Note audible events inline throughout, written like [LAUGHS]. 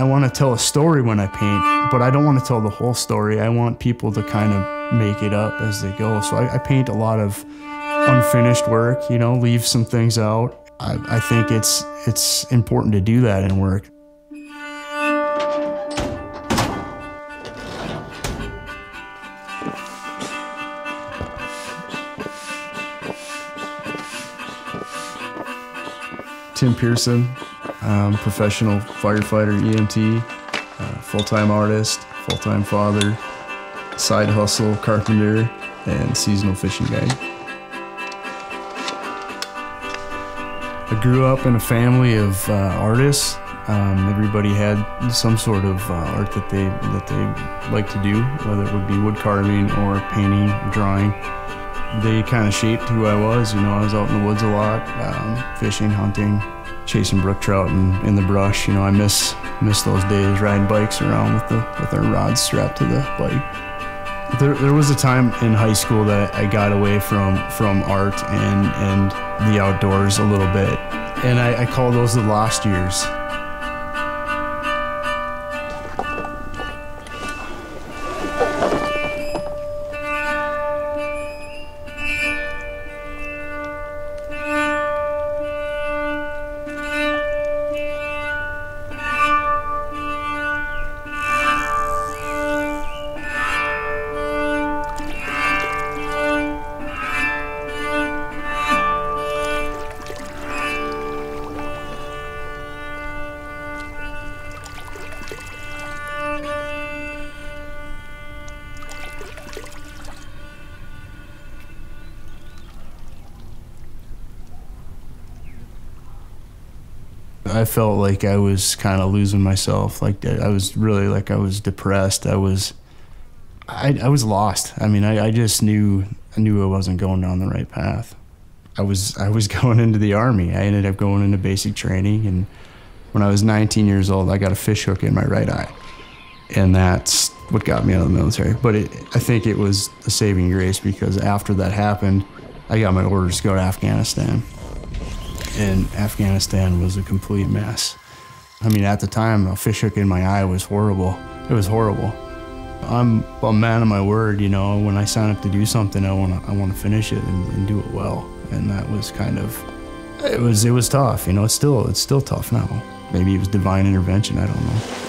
I want to tell a story when I paint, but I don't want to tell the whole story. I want people to kind of make it up as they go. So I, I paint a lot of unfinished work, you know, leave some things out. I, I think it's it's important to do that in work. Tim Pearson, um, professional firefighter, EMT, uh, full-time artist, full-time father, side hustle carpenter, and seasonal fishing guide. I grew up in a family of uh, artists. Um, everybody had some sort of uh, art that they that they like to do, whether it would be wood carving or painting, drawing. They kind of shaped who I was. You know, I was out in the woods a lot, um, fishing, hunting, chasing brook trout and in the brush. You know, I miss miss those days riding bikes around with the with our rods strapped to the bike. There, there was a time in high school that I got away from from art and and the outdoors a little bit, and I, I call those the lost years. I felt like I was kind of losing myself. Like I was really like I was depressed. I was, I, I was lost. I mean, I, I just knew I knew I wasn't going down the right path. I was I was [LAUGHS] going into the army. I ended up going into basic training, and when I was 19 years old, I got a fish hook in my right eye, and that's what got me out of the military. But it, I think it was a saving grace because after that happened, I got my orders to go to Afghanistan and Afghanistan was a complete mess. I mean, at the time, a fish hook in my eye was horrible. It was horrible. I'm a man of my word, you know. When I sign up to do something, I want to I want to finish it and, and, do it well. And that was kind of it was it was tough, you know. It's still it's still tough now. Maybe it was divine intervention. I don't know.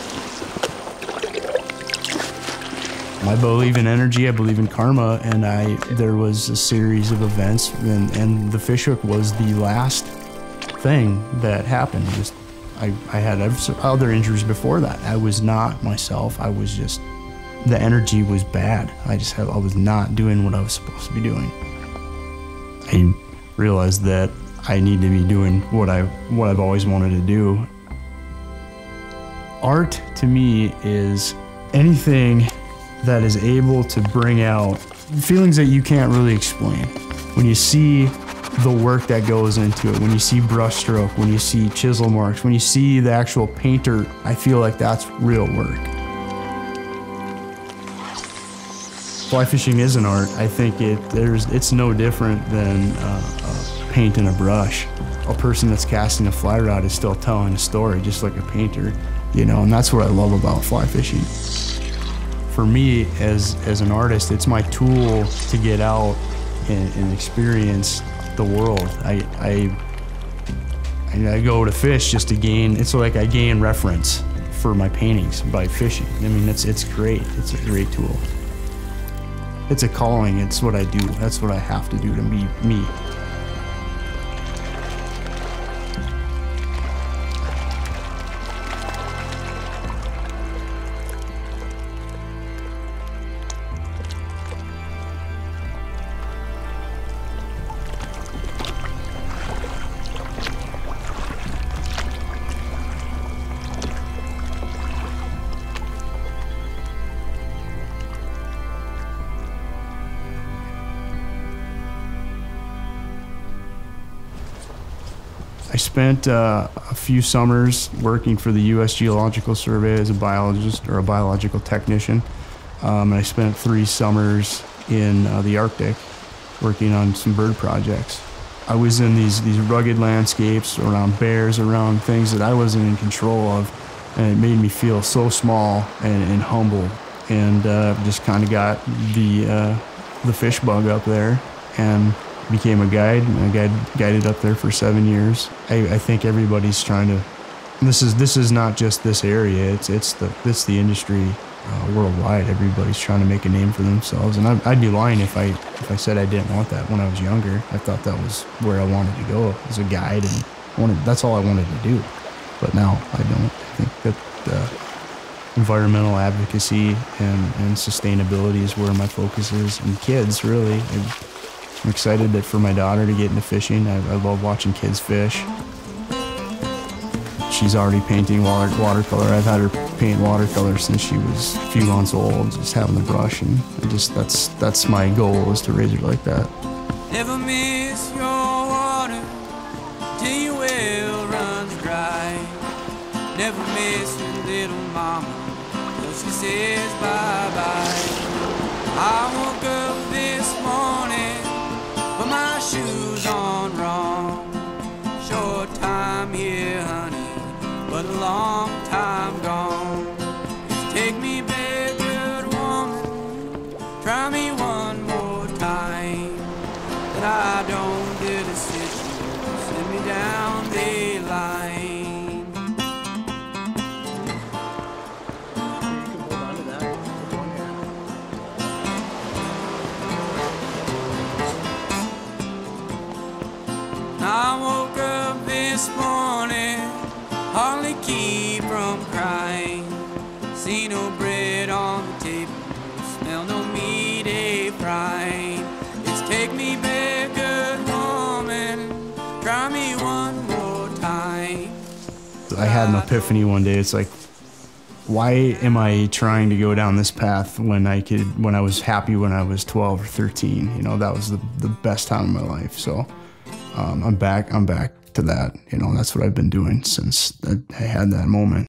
I believe in energy. I believe in karma, and I there was a series of events, and, and the fishhook was the last thing that happened. Just I, I had other injuries before that. I was not myself. I was just the energy was bad. I just had I was not doing what I was supposed to be doing. I realized that I need to be doing what I what I've always wanted to do. Art to me is anything that is able to bring out feelings that you can't really explain. When you see the work that goes into it. When you see brushstroke, when you see chisel marks, when you see the actual painter, I feel like that's real work. Fly fishing is an art. I think it there's it's no different than uh, paint and a brush. A person that's casting a fly rod is still telling a story, just like a painter, you know. And that's what I love about fly fishing. For me, as as an artist, it's my tool to get out and, and experience the world. I, I, I go to fish just to gain, it's like I gain reference for my paintings by fishing. I mean, it's, it's great. It's a great tool. It's a calling. It's what I do. That's what I have to do to be me. I spent uh, a few summers working for the U.S. Geological Survey as a biologist or a biological technician. Um, and I spent three summers in uh, the Arctic working on some bird projects. I was in these, these rugged landscapes around bears, around things that I wasn't in control of. and it made me feel so small and, and humble, and uh, just kind of got the uh, the fish bug up there, and became a guide. I guide, guided up there for seven years. I, I think everybody's trying to. This is this is not just this area. It's it's the it's the industry uh, worldwide. Everybody's trying to make a name for themselves, and I'd, I'd, be lying if I if I said I didn't want that when I was younger. I thought that was where I wanted to go as a guide, and wanted that's all I wanted to do. But now I don't. I think that uh, environmental advocacy and, and sustainability is where my focus is, and kids really. I, I'm excited that for my daughter to get into fishing. I, I love watching kids fish. She's already painting water, watercolor. I've had her paint watercolor since she was a few months old, just having the brush, and I just that's that's my goal is to raise her like that. Never miss your water till your well runs dry. Never miss your little mama till she says bye bye. I woke up time here, honey, but a long time gone. Take me back, good woman, try me one more time. That I don't a situation, send me down the line. I woke up this morning, I had an epiphany one day. It's like, why am I trying to go down this path when I could, when I was happy when I was 12 or 13? You know, that was the, the best time of my life. So um, I'm back. I'm back to that. You know, that's what I've been doing since I had that moment.